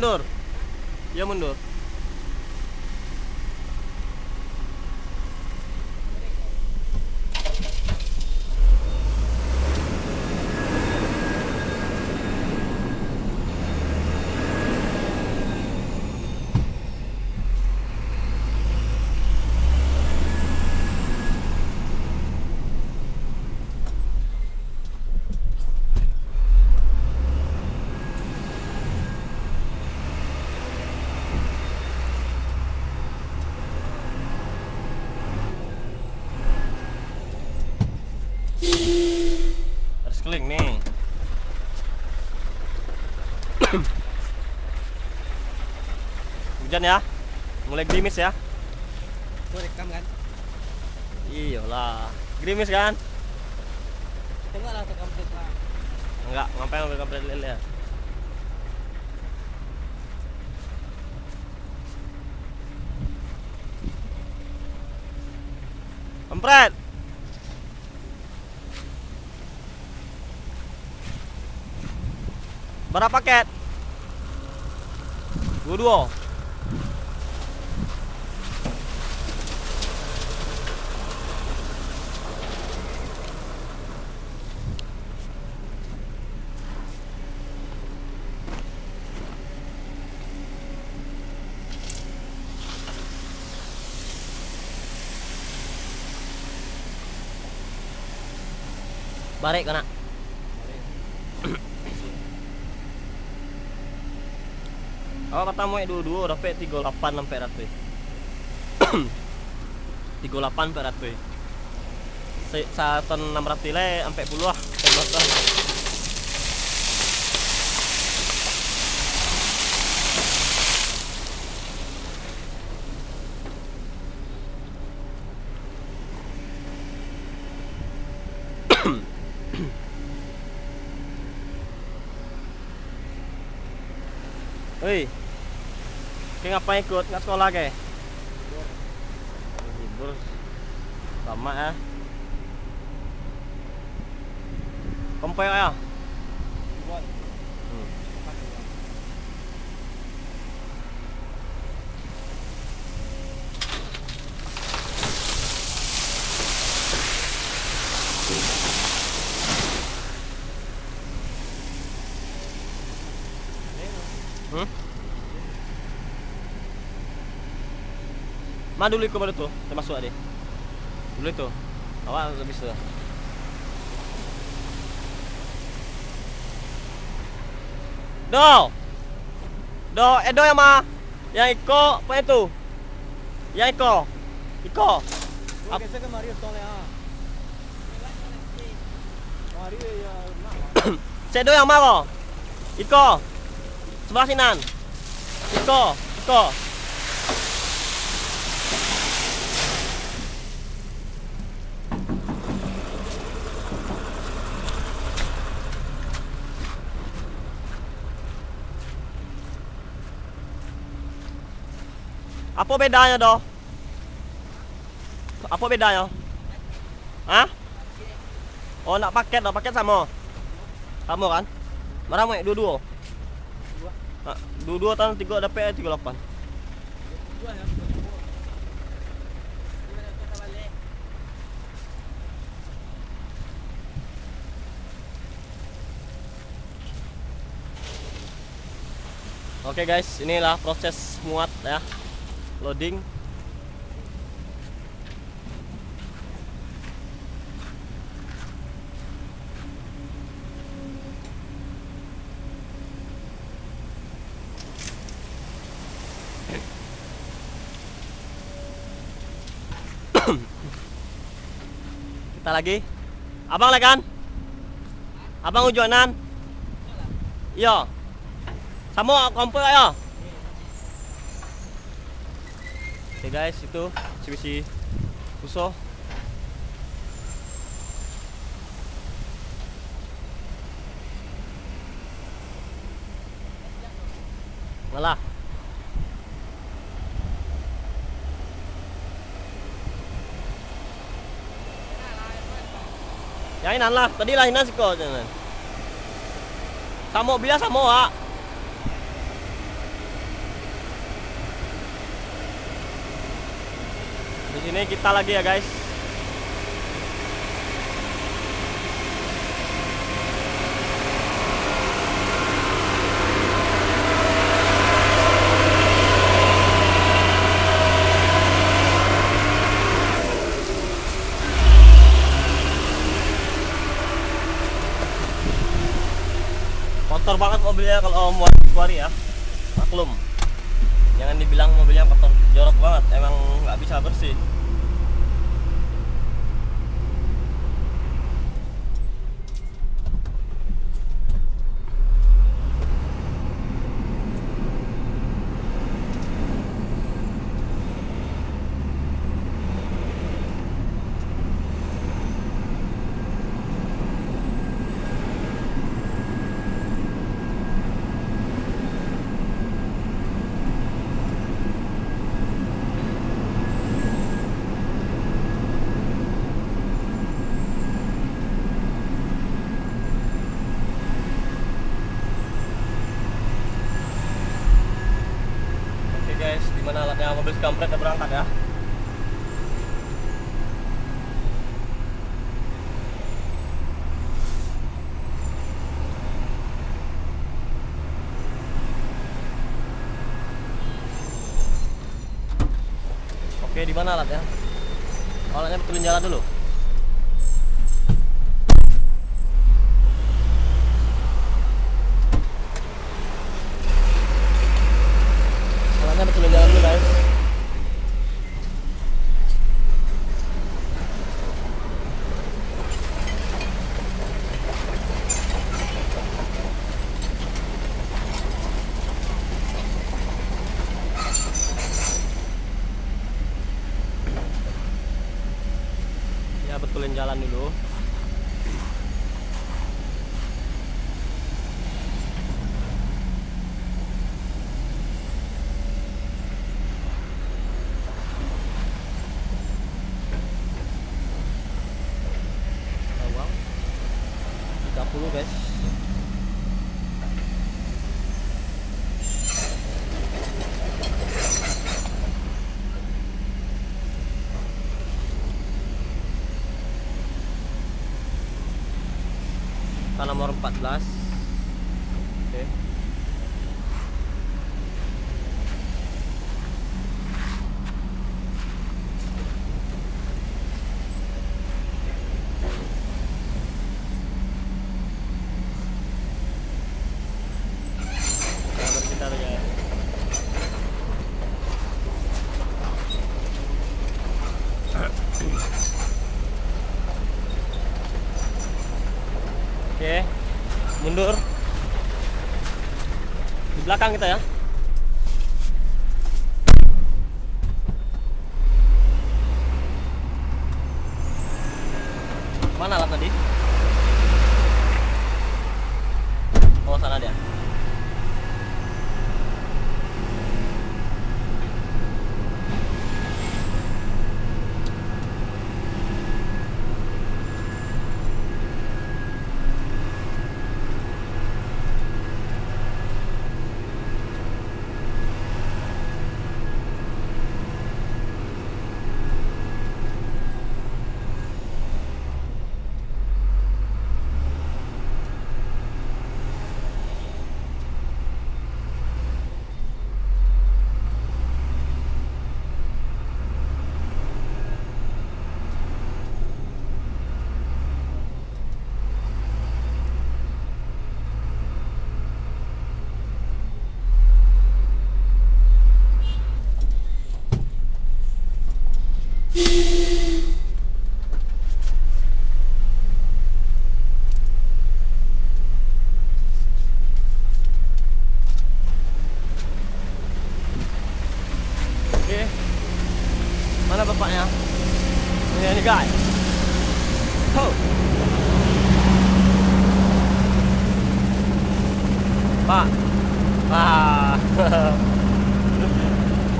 Mundur. Ya mundur. Harus klik nih. Hujan ya. Mulai gerimis ya. Gue rekam kan? Iyalah. Gerimis kan? Tengok lah rekam lah. Enggak, ngapain ambil kampret lele ya? Kampret. Berapa paket? Dua dua. Balik kena. Awak kata mau dua-dua dapat 38 sampai ratus. 38 sampai ratus. Satu enam ratus le sampai puluh ah. Lah. Hei, Kau ngapain ikut? Nggak sekolah ke? Libur Sama ya Kompoi ya? Ma dulu ikut baru tuh, saya masuk adik. Dulu itu. Awak lebih sudah. Do. Do, Edo yang ma. Yang Iko, apa itu? Yang Iko. Iko. Gue Ap- geser ke Mario tolong ya. Mario ya nak. Saya do yang ma kok. Iko. Sebelah sinan. Iko, Iko. Apa bedanya do? Apa bedanya? Hah? Oh nak paket do, paket sama. Sama kan? Mau dua-dua? Dua. Ah, Dua-dua tahun tiga dapat tiga lapan. Dua. Oke guys, inilah proses muat ya, loading. Kita lagi. Abang lah kan? Abang ujuanan? Iya. Sama kompor ya. Oke okay guys, itu Mitsubishi Fuso. Malah. Yang ini lah, tadi lah ini sih kok. Samo biasa samo ah. Di sini kita lagi ya guys. kotor banget mobilnya kalau mau kuari ya. Maklum. Jangan dibilang mobilnya kotor jorok banget. Emang nggak bisa bersih oke guys di mana kampret berangkat ya Oke, di mana alatnya? Alatnya betulin jalan dulu. Alatnya betulin jalan dulu, guys. Ya, betulin jalan dulu. Bawang 30 guys. Nomor 14 Oke Sabar kita tuh, guys. Oke, mundur. Di belakang kita ya. Mana alat tadi? Oh, sana dia. Oke. Mana bapaknya? Ini ini guys. Ho. Pak. Ah.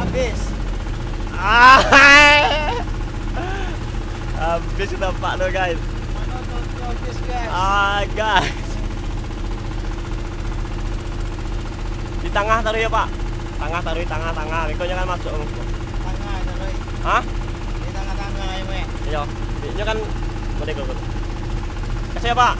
Habis. Ah. Habis sudah Pak lo guys. Mana kau Notice guys. Ah, guys. Di tengah taruh ya, Pak. Tengah taruh di tengah, tengah. Miko jangan masuk. Tengah itu Roy. Hah? Di tengah-tengah ya, Mek. Iya. Ini kan boleh kok. Kasih ya, Pak.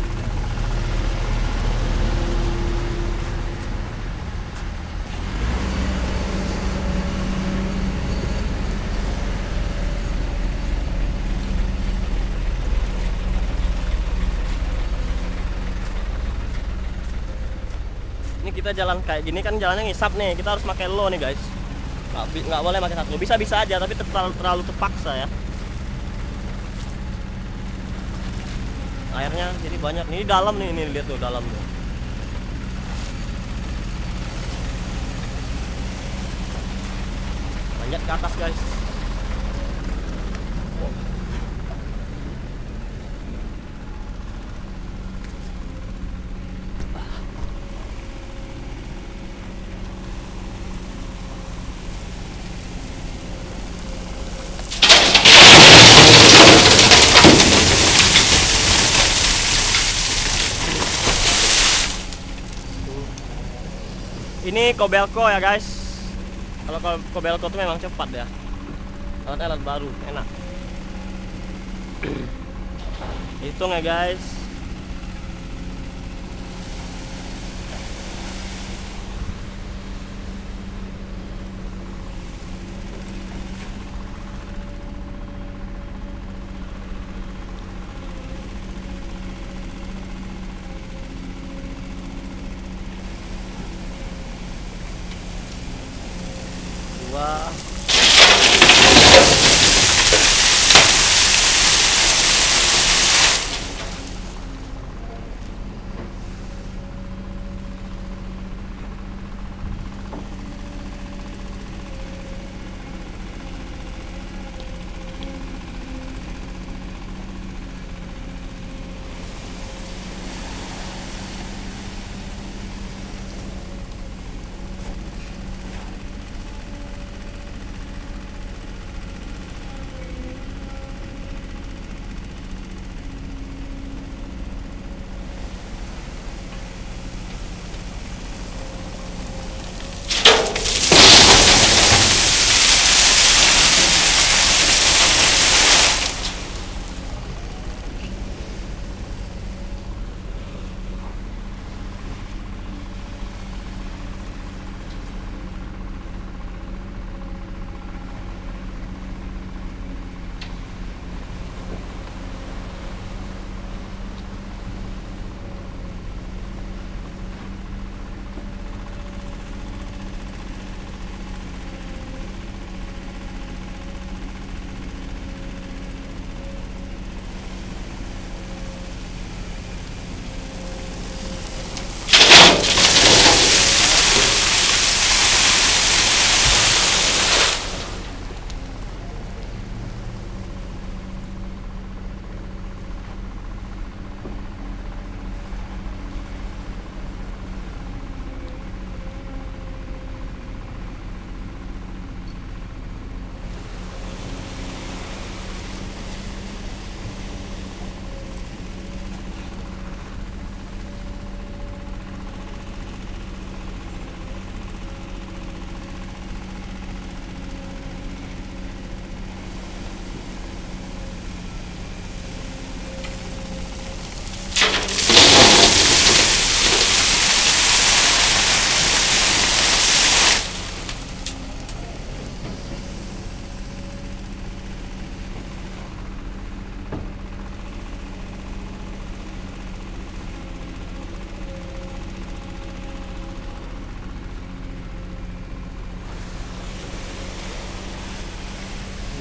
Kita jalan kayak gini kan jalannya ngisap nih. Kita harus pakai low nih, guys. Nggak, nggak boleh pakai satu. Bisa bisa aja, tapi terlalu, terlalu terpaksa ya. airnya jadi banyak ini dalam nih ini lihat tuh dalam tuh banyak ke atas guys ini Kobelco ya guys. Kalau Ko- Kobelco tuh memang cepat ya. Alat-alat baru enak. Hitung ya guys dua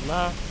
Bye.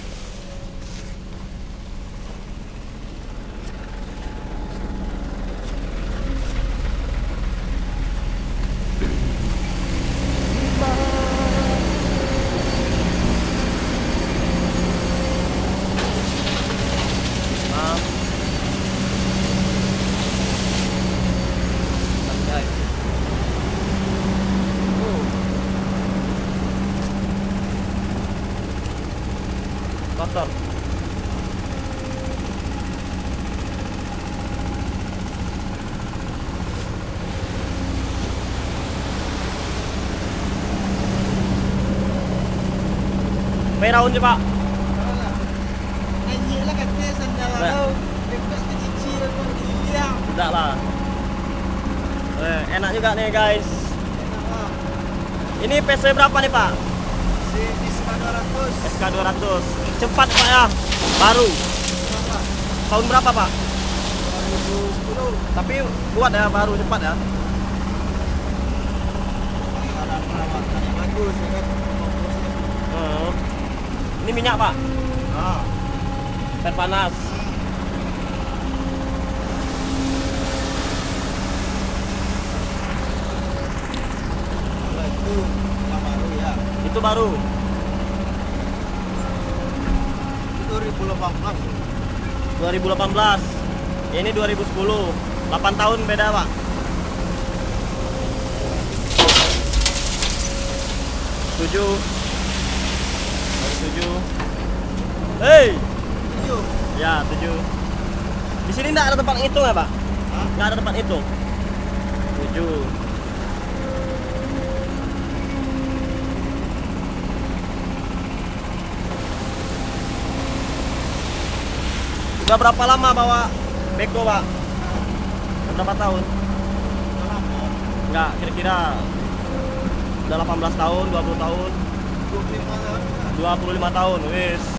Peraun sih, Pak. Lah sandal dilihat. Tidak lah. Eh, enak juga nih, guys. Ini PC berapa nih, Pak? Disma 200. SK 200. Cepat, Pak ya. Baru. Tahun berapa, Pak? 2010. Tapi kuat ya, baru cepat ya. Bagus ya kan. Ini minyak, Pak. Ah. Air panas. Kalau itu yang baru ya. Itu baru. Itu 2018. 2018. Ini 2010. 8 tahun beda, Pak. Tujuh. Tujuh. Hei, Tujuh. ya tujuh. Di sini nggak ada tempat hitung ya, Pak? Nggak ada tempat hitung. Tujuh. Udah berapa lama bawa beko, Pak? Berapa tahun? Enggak, kira-kira udah 18 tahun, 20 tahun, 25 tahun. 25 tahun, wis.